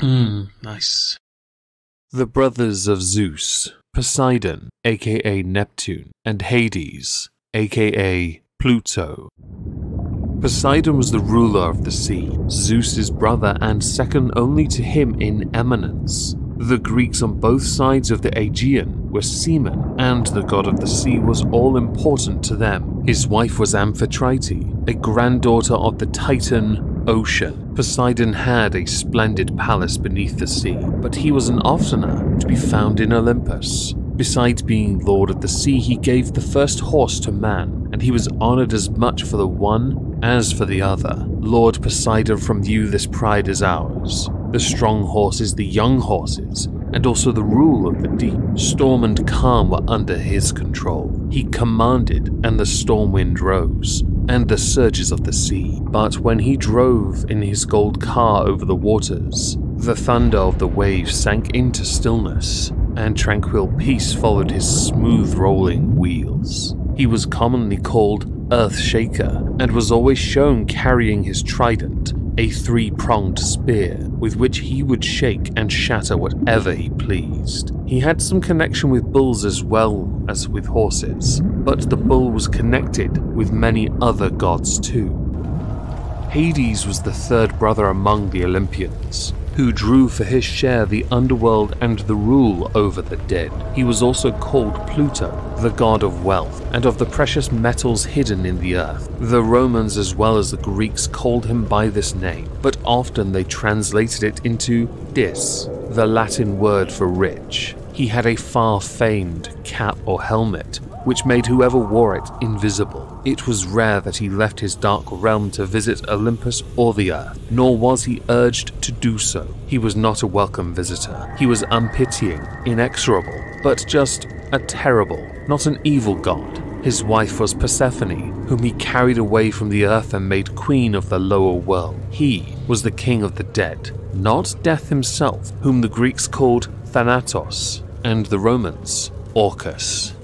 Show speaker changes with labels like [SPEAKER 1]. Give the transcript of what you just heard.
[SPEAKER 1] Hmm. Dice. The brothers of Zeus, Poseidon, aka Neptune, and Hades, aka Pluto. Poseidon was the ruler of the sea, Zeus's brother and second only to him in eminence. The Greeks on both sides of the Aegean were seamen, and the god of the sea was all important to them. His wife was Amphitrite, a granddaughter of the Titan Ocean. Poseidon had a splendid palace beneath the sea, but he was an oftener to be found in Olympus. Besides being lord of the sea, he gave the first horse to man, and he was honored as much for the one as for the other. Lord Poseidon, from you this pride is ours. The strong horses, the young horses, and also the rule of the deep. Storm and calm were under his control. He commanded, and the storm wind rose, and the surges of the sea. But when he drove in his gold car over the waters, the thunder of the waves sank into stillness, and tranquil peace followed his smooth rolling wheels. He was commonly called Earthshaker, and was always shown carrying his trident, a three pronged spear with which he would shake and shatter whatever he pleased. He had some connection with bulls as well as with horses, but the bull was connected with many other gods too. Hades was the third brother among the Olympians, who drew for his share the underworld and the rule over the dead. He was also called Pluto, the god of wealth and of the precious metals hidden in the earth. The Romans as well as the Greeks called him by this name, but often they translated it into dis, the Latin word for rich. He had a far famed cap or helmet which made whoever wore it invisible. It was rare that he left his dark realm to visit Olympus or the earth, nor was he urged to do so. He was not a welcome visitor. He was unpitying, inexorable, but just a terrible, not an evil god. His wife was Persephone, whom he carried away from the earth and made queen of the lower world. He was the king of the dead, not death himself, whom the Greeks called Thanatos, and the Romans, Orcus.